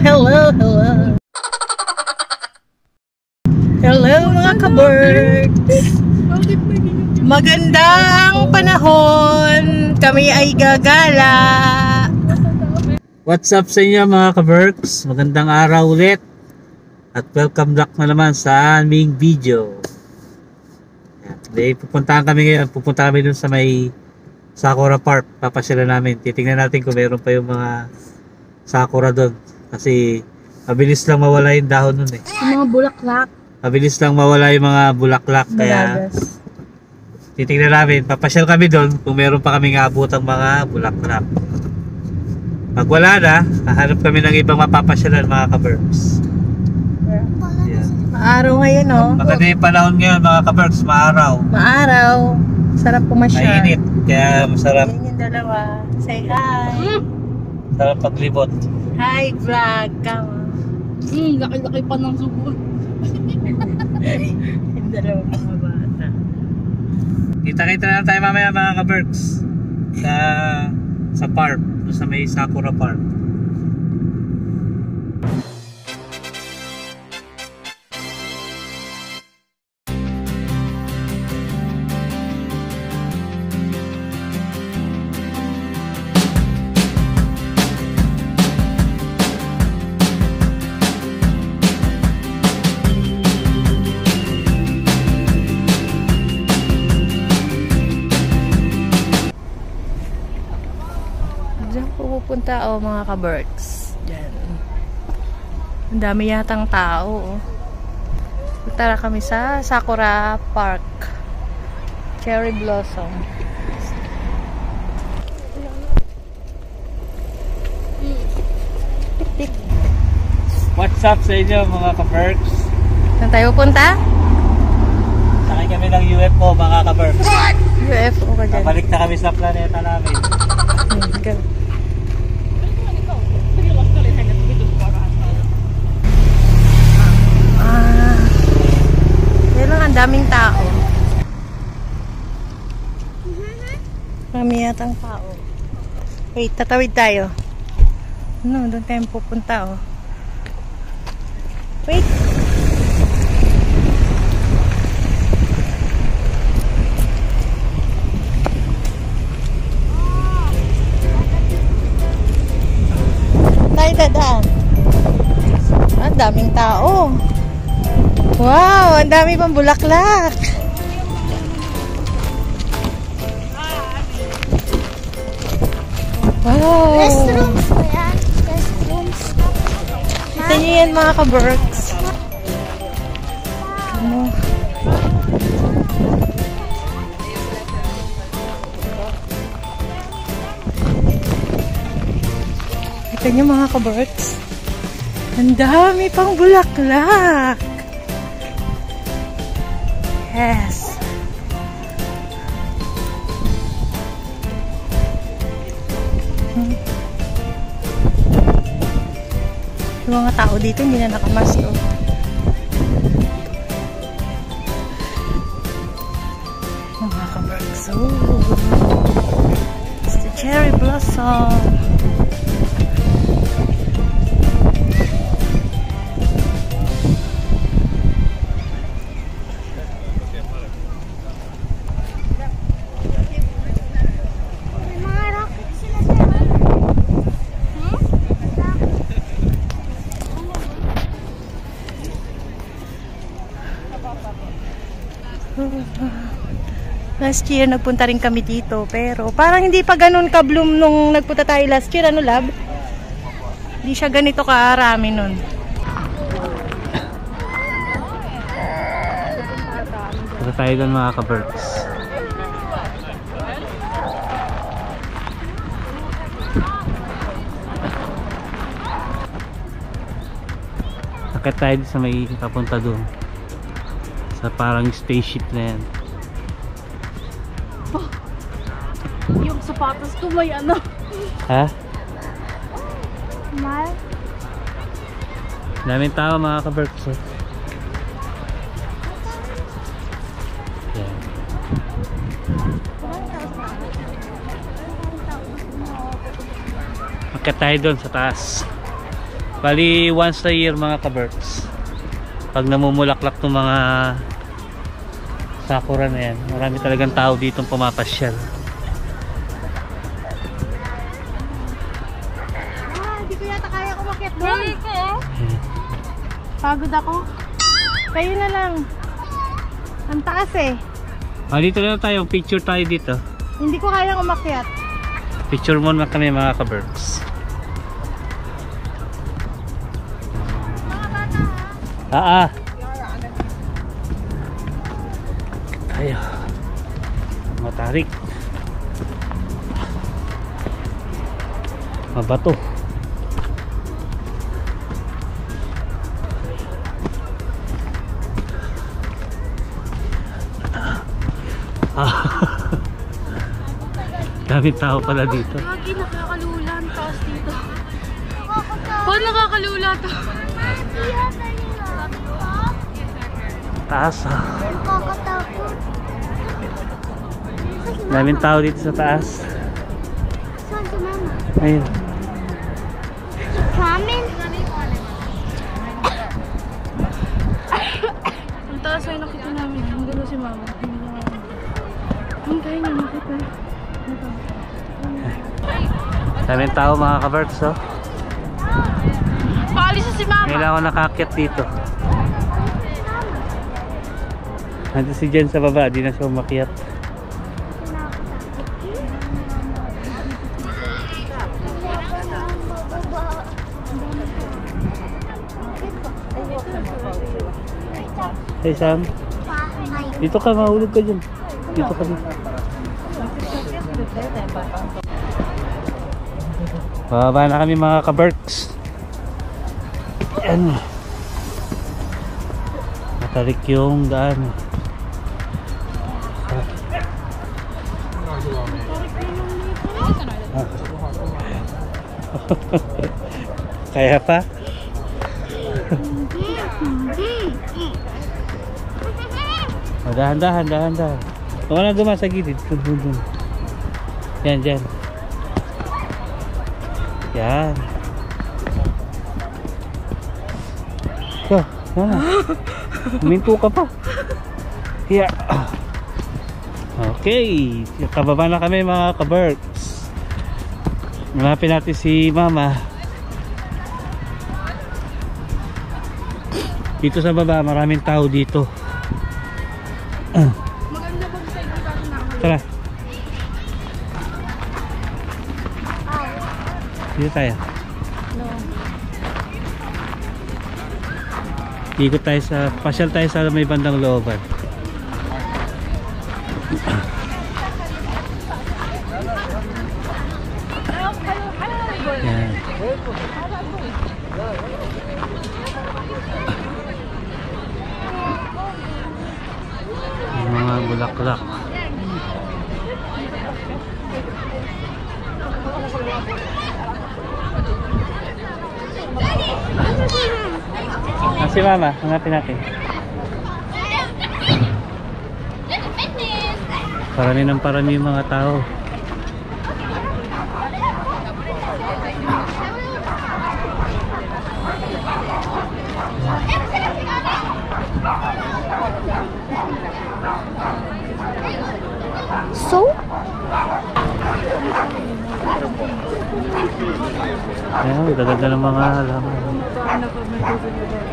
hello, hello. Hello mga ka-birds. Magandang panahon. Kami ay gagala. What's up sa inyo mga ka-Berks? Magandang araw ulit. At welcome back na naman sa aming video. Today, pupuntahan kami ngayon. Pupunta kami dun sa may Sakura Park. Papasyalan namin. Titingnan natin kung meron pa yung mga Sakura doon. Kasi mabilis lang mawala yung dahon nun eh. Yung mga bulaklak. Mabilis lang mawala yung mga bulaklak. Kaya Malagas. titingnan namin. Papasyal kami doon kung meron pa kaming aabutang mga bulaklak. Pag wala na, hahanap kami ng ibang mapapasyalan mga ka-Berks. Yan. Maaraw ngayon, no? Maganda yung panahon ngayon mga ka-Berks, maaraw. Maaraw. Sarap pumasyal. Mainit, kaya masarap, Yan yung dalawa. Say hi. Sarap paglibot. Hi, vlog. Come. Hmm, laki-laki pa ng subo. Yung dalawa mga bata. Kita-kita na lang tayo mamaya mga ka-Berks. Sa, sa park, sa may Sakura Park. Pupunta, oh, mga ka-birds. Diyan. Ang dami yatang tao, oh. Tara kami sa Sakura Park. Cherry Blossom. Tik-tik. What's up sa inyo mga ka-Berks? Saan tayo pupunta? Sakay kami ng UFO mga ka-Berks. UFO ka dyan. Babalik na kami sa planeta namin. Hmm, go. Ah. Kaya lang ang daming tao. Marami yatang tao. Wait, tatawid tayo. Ano, doon tayo pupunta oh. Wait. Tayo dadaan. Ang daming tao. Wow, ang dami pang bulaklak. Wow. Restrooms ba yan? Restrooms. Kita niyo yan mga ka-Berks. Ano? Kita niyo mga ka-Berks. Ang dami pang bulaklak. Yes. Yung mga tao dito hindi na nakamask. Oh. Mga ka-Berks. Oh. It's the cherry blossom. Last year, nagpunta rin kami dito. Pero parang hindi pa ganun ka-bloom nung nagpunta tayo last year. Ano, lab? Hindi siya ganito karami nun. Punta tayo doon mga ka-Berks. Akit tayo sa may papunta doon. Sa parang spaceship na yan. Sapatos ko may ano. Ha? Mal? Daming tao mga ka-Berks. oh. Akit tayo doon sa taas. Bali, once a year mga kaberks. Pag namumulaklak ng mga sakura na yan, marami talagang tao dito pumapasyal. Pagod ako. Kayo na lang. Ang taas eh. Ah, dito na tayo, picture tayo dito. Hindi ko kayang umakyat. Picture muna kami mga kaberks. Ah, ah. Tayo. Matarik. Mabato. Ah. Daming tao pala dito. Lagi nakakalula ang taas dito. Paano nakakalula to? Taas ah. Daming tao dito sa taas. Saan si mama? Ayun. Ramen? Ang taas ay nakita namin. Ang gulo si mama. Hindi niya mama. Ang kaya niya nakita. Daming tao mga kaberts oh. Paalis na si mama. Kailangan ko nakakit dito. Nandito si Jen sa baba, di na siya umakyat. Hey Sam, dito ka, mahulog ka dyan. Dito ka dito. Bababa na kami mga kaberks. Yan. Matarik yung daan. Kaya pa? Oh, dahan, dahan, dahan, dahan. Huwag ka na dumaan sa gilid. Dun, dun, dun. Yan, dyan. Yan. So, yan. Huminto ka pa. Yeah. Okay. Kababa na kami mga kaberks. Malapit natin si mama. Dito sa baba, maraming tao dito. Maganda Dito tayo. Ikot tayo sa, pasyal tayo sa may bandang looban. Yan. Yung mga bulaklak. Si mama, hanapin natin. Parami ng parami yung mga tao. So? Ayan, gaganda ng mga halaman.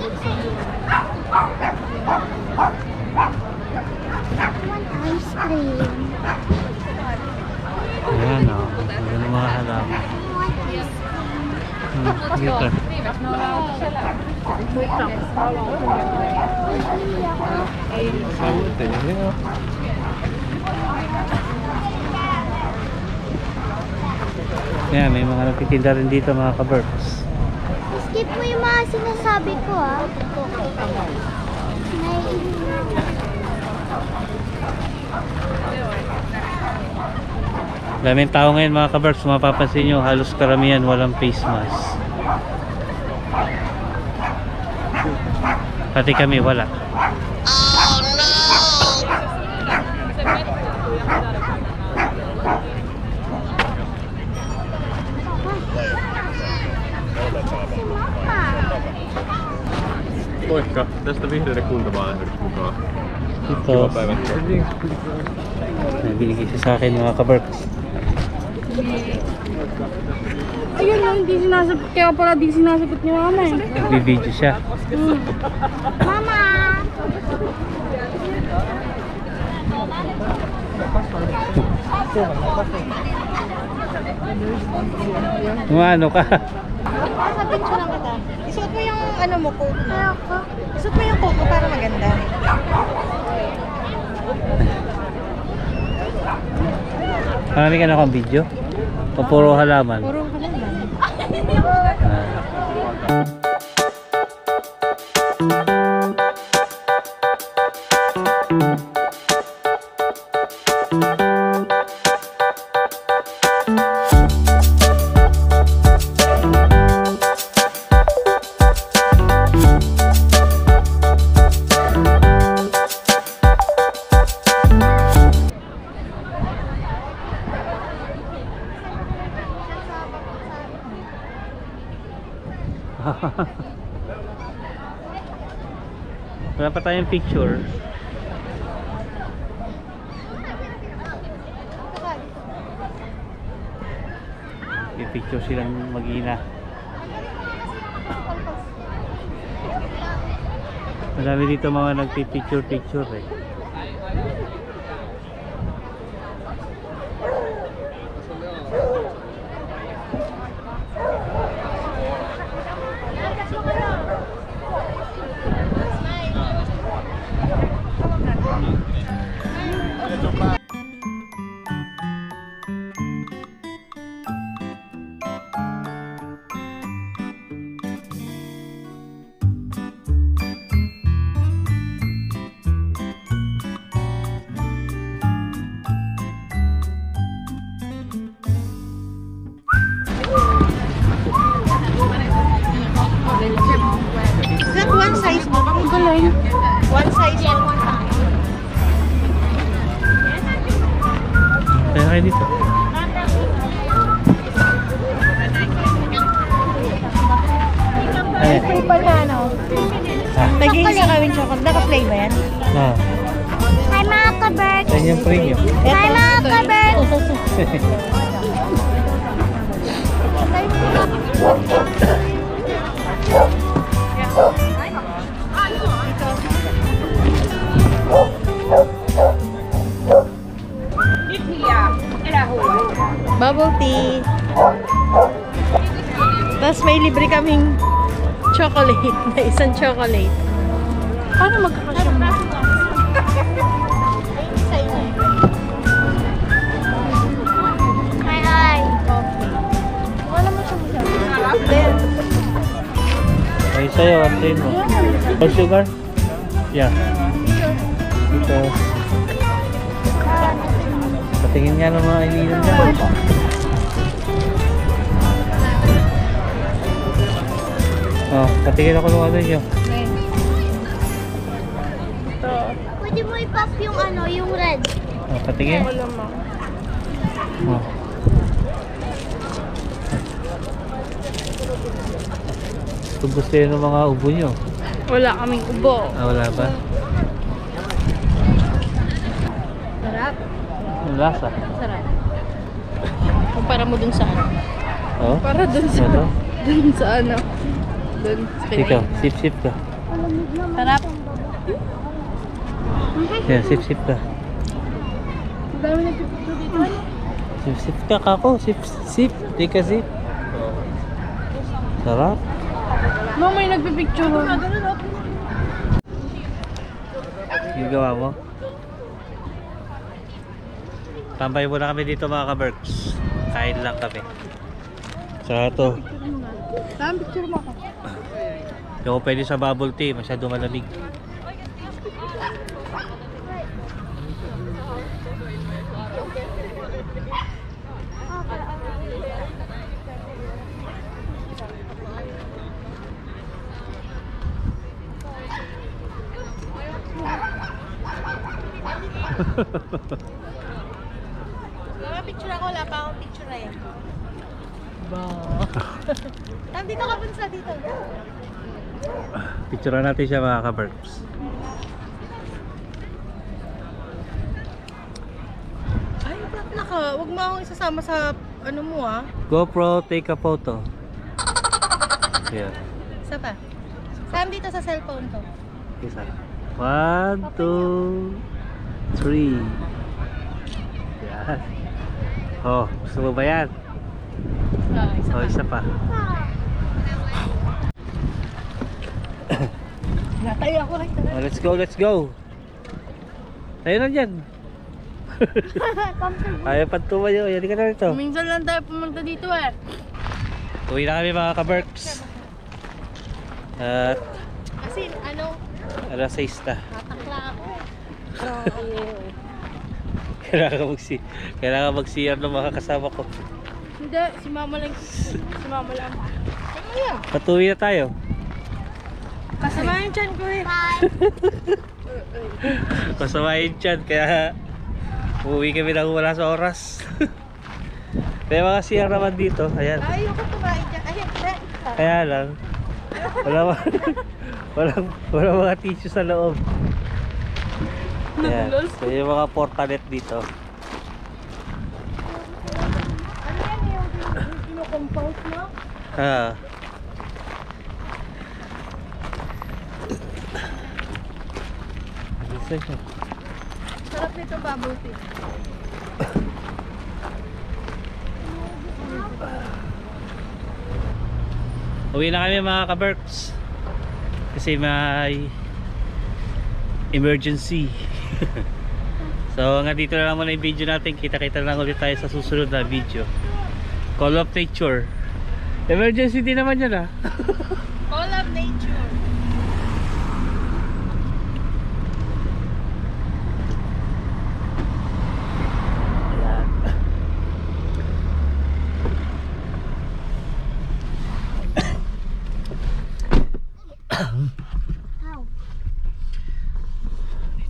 Ice cream. Ayan o, oh, gaganda ng mga halaman. Hmm, dito. Ayan, may mga nagtitinda rin dito mga kaberks. Skip mo yung mga sinasabi ko ah. May... Daming tao ngayon mga kaberks, mapapansin nyo, halos karamihan walang face mask. Pati kami wala. Moikka, tästä vihreiden kuntavaahdeks mukaan. Kiva päivä. Nabili siya sa akin mga kaberks. Ayun na, hindi sinasagot. Kaya pala di sinasagot ni mama eh. Nagbibideo siya. Mama! Umano ka? Nasa picture lang kita. Isuot mo ano mo, coat mo. Isuot mo yung coat mo para maganda. Marami ka na akong video? O puro halaman? Puro lang. Ah. Wala pa tayong picture. May picture silang mag-ina. Madami dito mga nagpipicture-picture eh. Yung premium. Hi mga kabird! Bubble tea. Tapos may libre kaming chocolate na isang chocolate. Paano magkakasya sa'yo, ang train mo. All sugar? Yeah. Dito. Patingin nga ng mga ininom niya. Oh, patingin ako ng ano niyo. Pwede mo i-pop yung ano, yung red. Oh, patingin. wala mo. Oh. Gusto yun ng mga ubo nyo. Wala kaming ubo. Ah, wala ba? Sarap. Ang lasa. Sarap. Kumpara mo dun sa ano. Oh? Para dun sa, Ano? dun sa ano. Dun sa Ikaw, sip-sip ka. Sarap. Yan, sip-sip ka. Ang dami dito. Sip-sip ka, kako. Sip-sip. Di ka sip. Sarap. Mama, may nagpipicture. Yung gawa mo. Tambay muna kami dito mga ka-Berks. Kain lang kami. Sa to. Saan picture mo ako? Hindi ako pwede sa bubble tea. Masyado malamig. Mama, picture ako. Wala pa akong picture na yan. Ba? Tam, dito ka punsa dito. Picturean natin siya mga ka-Berks. Ay, ba't naka? Huwag mo akong isasama sa ano mo ah. GoPro, take a photo. Yan. Isa pa. Saan dito sa cellphone ko? Isa. One, two, three. Yan. Oh, gusto mo ba yan? Ah, isa Oh, isa pa. Natay ako lang. Oh, let's go, let's go. Tayo na dyan. Ayaw pa tumayo. Yan ka na rito. Minsan lang tayo pumunta dito eh. Uwi na kami mga ka-Berks. At Kasi ano, alas 6 na. tatakla ako. Kailangan magsi kailangan mag-CR ng mga kasama ko. Hindi, si mama lang. Si mama lang. Patuwi na tayo. Kasama yung chan ko eh. Masamahin dyan, kaya uwi kami nang wala sa oras. May mga CR naman dito. Ayan. Ayoko kumain dyan. Ay, hindi. Kaya lang, wala mga, walang, walang mga tissue sa loob. Ayan. So yung mga portalet dito. Ano yan yung kinukompose mo? Ah. Sarap nito bubble tea. Uwi na kami mga ka-Berks. Kasi may emergency. so hanggang dito na lang muna yung video natin. Kita-kita na lang ulit tayo sa susunod na video. Call of Nature. Emergency din naman yun ah. All of nature.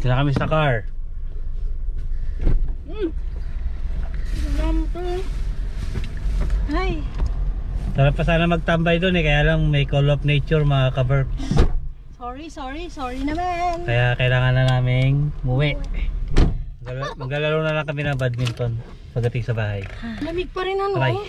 Dito kami sa car. Ay, Sarap pa sana magtambay doon eh. Kaya lang may Call of Nature mga ka-Berks. sorry, sorry, sorry naman. Kaya kailangan na naming muwi. Maglalaro na lang kami ng badminton pagdating sa bahay. Lamig pa rin ano. Ko.